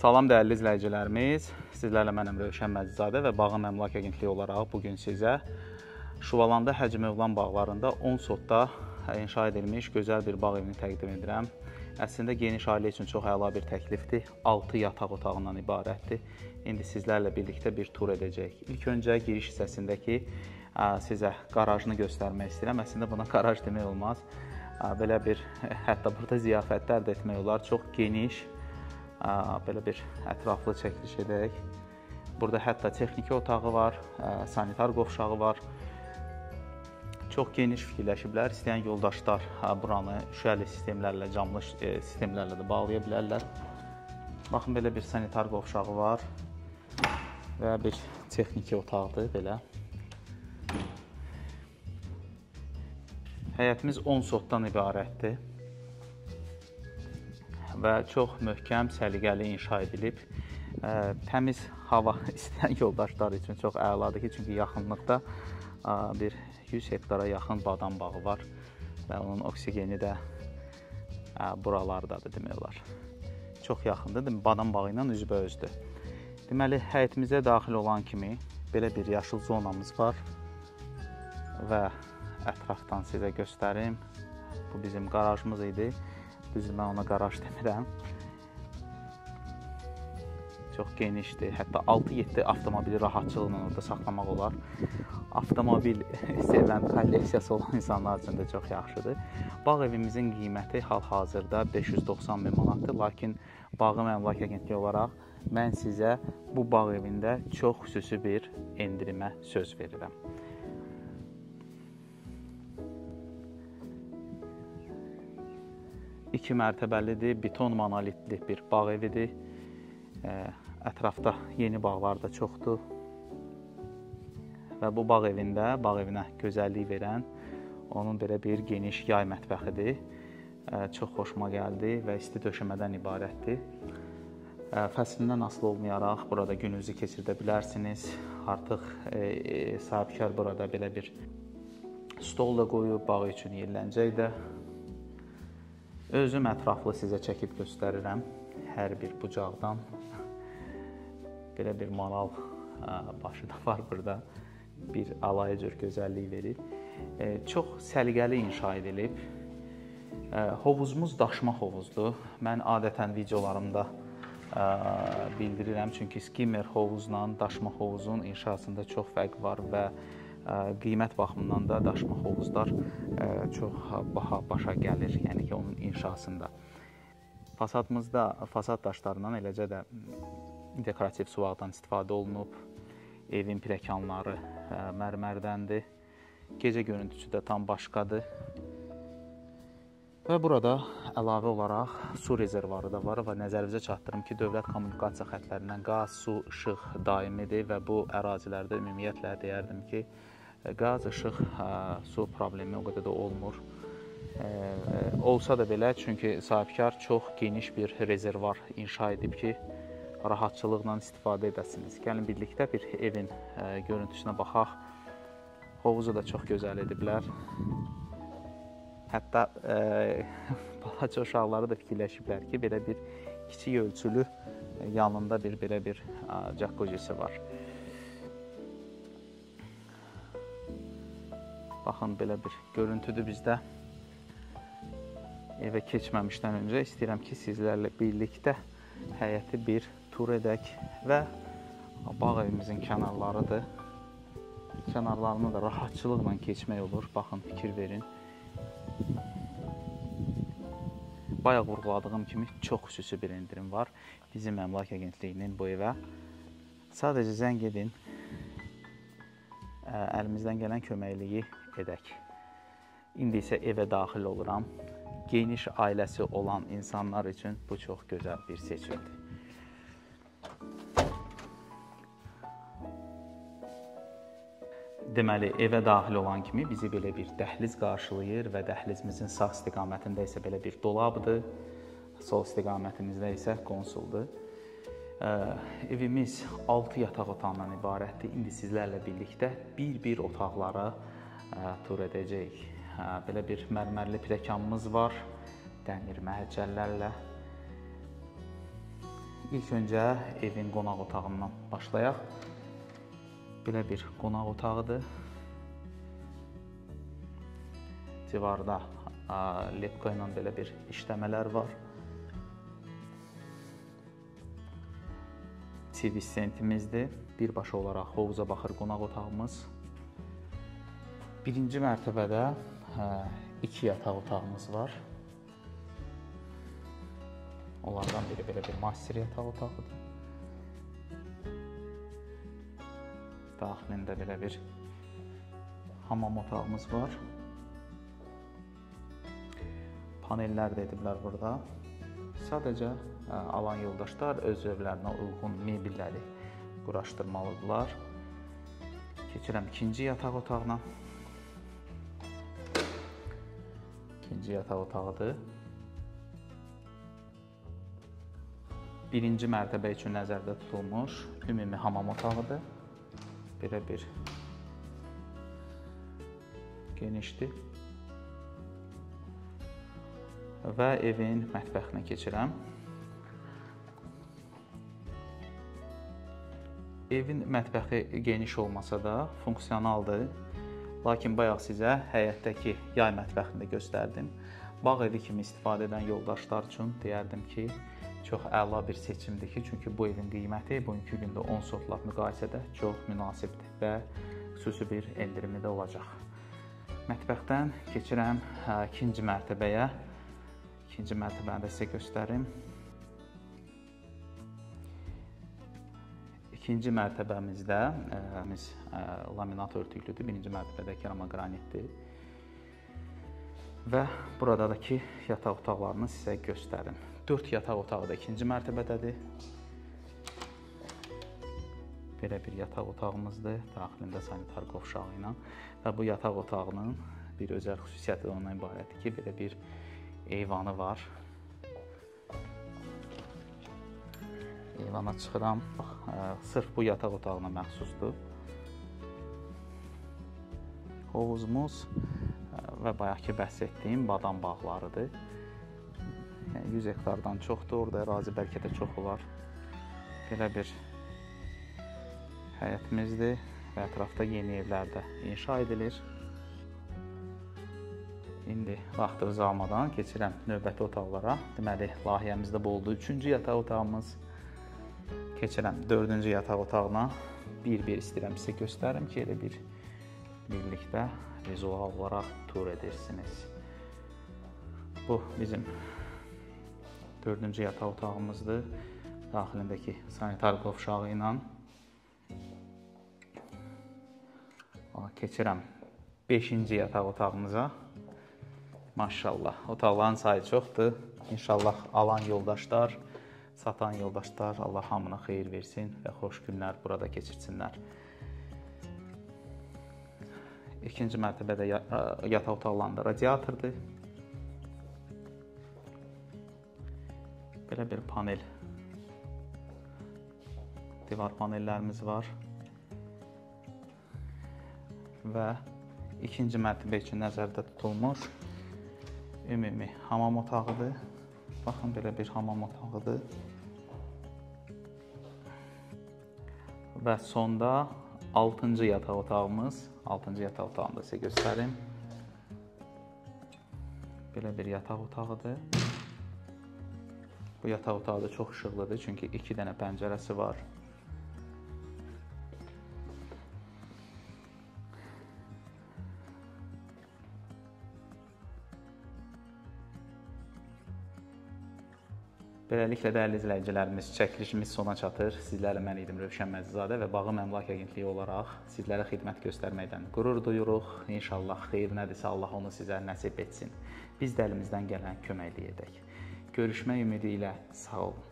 Salam dəyərli izləyicilərimiz. Sizlərlə mənəm Rövşən Məcizadə və Bağım Əmlak Agentliyi olaraq bu gün sizə Şuvalanda Həcmi Övlan bağlarında 10 sotda inşa edilmiş gözəl bir bağ evini təqdim edirəm. Əslində geniş ailə üçün çox əla bir təklifdir. 6 yataq otağından ibarətdir. İndi sizlərlə birlikdə bir tur edəcəyik. İlk öncə giriş hissəsindəki sizə qarajını göstərmək istəyirəm. Əslində buna qaraj demək olmaz. Belə bir hətta burada ziyafətlər də etmək olar. Çox geniş belə bir ətraflı çəkiliş edək. Burada hətta texniki otağı var, sanitar qovşağı var. Çox geniş fikirləşiblər. İstəyən yoldaşlar buranı şüşəli sistemlərlə, camlı sistemlərlə də bağlaya bilərlər. Baxın belə bir sanitar qovşağı var və bir texniki otaqdır belə. Həyətimiz 10 sotdan ibarətdir və çox möhkəm, səliqəli inşa edilib. Təmiz hava istəyən yoldaşlar üçün çox əladır ki, çünki yaxınlıqda bir 100 hektara yaxın badam bağı var və onun oksigeni də buralardadır demək olar. Çox yaxındır, badam bağı ilə üzbəüzdür. Deməli, həyətimizə daxil olan kimi belə bir yaşıl zonamız var və ətrafdan sizə göstərim. Bu bizim qarajımız idi. Düzdür, mən ona qaraj demirəm. Çox genişdir. Hətta 6-7 avtomobili rahatçılıqla orada saxlamaq olar. Avtomobil sevən, kolleksiyası olan insanlar üçün də çox yaxşıdır. Bağ evimizin qiyməti hal-hazırda 590 min manatdır, lakin Bağım Əmlak Agentliyi olaraq mən sizə bu bağ evində çox xüsusi bir endirimə söz verirəm. 2 mərtəbəlidir, beton monolitli bir bağ evidir. Ətrafda yeni bağlar da çoxdur. Və bu bağ evində, bağ evinə gözəllik verən onun belə bir geniş yay mətbəxidir. Çox xoşuma gəldi və isti döşəmədən ibarətdir. Fəslindən asılı olmayaraq burada gününüzü keçirdə bilərsiniz. Artıq e, sahibkar burada belə bir stol da qoyub, bağ üçün yerləncək də Özüm ətraflı sizə çəkib göstərirəm hər bir bucaqdan. Belə bir maral başı da var burada. Bir alaya cür gözəllik verir. Çox səliqəli inşa edilib. Hovuzumuz daşma hovuzdur. Mən adətən videolarımda bildirirəm çünki skimmer hovuzla daşma hovuzun inşasında çox fərq var və qiymət baxımından da daşma hovuzlar çox baha başa gəlir, yəni ki, onun inşasında. Fasadımızda fasad daşlarından eləcə də dekorativ suvaqdan istifadə olunub. Evin pilləkənləri mərmərdəndir. Gecə görüntüsü də tam başqadır. Və burada əlavə olaraq su rezervuarı da var və nəzərinizə çatdırım ki, dövlət kommunikasiya xətlərindən qaz, su, işıq daimidir və bu ərazilərdə ümumiyyətlə deyərdim ki, qaz, işıq, su problemi o qədər də olmur. Olsa da belə, çünki sahibkar çox geniş bir rezervar inşa edib ki, rahatçılıqla istifadə edəsiniz. Gəlin birlikdə bir evin görüntüsünə baxaq. Hovuzu da çox gözəl ediblər. Hətta e, balaca uşaqları da fikirləşiblər ki, belə bir kiçik ölçülü yanında bir belə bir jaccuzzi var. Baxın belə bir görüntüdür bizdə. Evə keçməmişdən öncə istəyirəm ki, sizlərlə birlikdə həyəti bir tur edək və bağ evimizin kənarlarıdır. Kənarlarını da rahatçılıqla keçmək olur. Baxın, fikir verin. Bayaq vurğuladığım kimi çox xüsusi bir endirim var bizim Əmlak Agentliyinin bu evə. Sadəcə zəng edin. Əlimizdən gələn köməkliyi edək. İndi isə evə daxil oluram. Geniş ailəsi olan insanlar üçün bu çox gözəl bir seçimdir. Deməli, evə daxil olan kimi bizi belə bir dəhliz qarşılayır və dəhlizimizin sağ istiqamətində isə belə bir dolabdır. Sol istiqamətimizdə isə konsuldur. Evimiz 6 yataq otağından ibarətdir. İndi sizlərlə birlikdə bir-bir otaqlara tur edəcəyik. Belə bir mərmərli pilləkənimiz var, dəmir məhəccərlərlə. İlk öncə evin qonaq otağından başlayaq. Belə bir qonaq otağıdır. Divarda lepka ilə belə bir işləmələr var. TV sentimizdir. Birbaşa olaraq hovuza baxır qonaq otağımız. Birinci mərtəbədə hə, iki yataq otağımız var. Onlardan biri belə bir master yataq otağıdır. Daxilində belə bir hamam otağımız var. Panellər də ediblər burada. Sadəcə ə, alan yoldaşlar öz evlərinə uyğun mebelləri quraşdırmalıdırlar. Keçirəm ikinci yataq otağına. İkinci yataq otağıdır. birinci mərtəbə üçün nəzərdə tutulmuş ümumi hamam otağıdır. Belə bir genişdir. Və evin mətbəxinə keçirəm. Evin mətbəxi geniş olmasa da funksionaldır. Lakin bayaq sizə həyətdəki yay mətbəxini də göstərdim. Bağ evi kimi istifadə edən yoldaşlar üçün deyərdim ki, çox əla bir seçimdir ki, çünki bu evin qiyməti bugünkü gündə 10 sotla müqayisədə çox münasibdir və xüsusi bir endirimi də olacaq. Mətbəxdən keçirəm ikinci mərtəbəyə. İkinci mərtəbəni də sizə göstərim. İkinci mərtəbəmizdə biz laminat örtüklüdür. Birinci mərtəbədə keramogranitdir. Və buradakı yataq otaqlarını sizə göstərim. 4 yataq otağı da ikinci mərtəbədədir. Belə bir yataq otağımızdır, daxilində sanitar qovşağı ilə və bu yataq otağının bir özəl xüsusiyyəti ondan ibarətdir ki, belə bir eyvanı var. Eyvana çıxıram. Sırf bu yataq otağına məxsusdur. Hovuzumuz və bayaqki bəhs etdiyim badam bağlarıdır. Yəni 100 hektardan çoxdur. Orada ərazi bəlkə də çox olar. Belə bir həyətimizdir və ətrafda yeni evlər də inşa edilir. İndi vaxtınızı almadan keçirəm növbəti otaqlara. Deməli, layihəmizdə bu oldu 3-cü yataq otağımız. Keçirəm 4-cü yataq otağına. Bir-bir istəyirəm sizə göstərim ki, elə bir birlikdə vizual olaraq tur edirsiniz. Bu bizim dördüncü yataq otağımızdır. Daxilindəki sanitar qovşağı ilə keçirəm 5-ci yataq otağımıza. Maşallah, otaqların sayı çoxdur. İnşallah alan yoldaşlar, satan yoldaşlar Allah hamına xeyir versin və xoş günlər burada keçirsinlər. İkinci mərtəbədə yataq otaqlarında radiatordur. Belə bir panel. Divar panellərimiz var. Və ikinci mərtəbə üçün nəzərdə tutulmuş ümumi hamam otağıdır. Baxın belə bir hamam otağıdır. Və sonda 6-cı yataq otağımız, 6-cı yataq otağını da sizə göstərim. Belə bir yataq otağıdır. Bu yataq otağı da çox işıqlıdır, çünki 2 dənə pəncərəsi var. Beləliklə dəyərli izləyicilərimiz, çəkilişimiz sona çatır. Sizlərlə mən idim Rövşən Məzzadə və Bağım Əmlak Agentliyi olaraq sizlərə xidmət göstərməkdən qürur duyuruq. İnşallah xeyir nədirsə Allah onu sizə nəsib etsin. Biz də əlimizdən gələn köməklik edək. Görüşmək ümidi ilə sağ olun.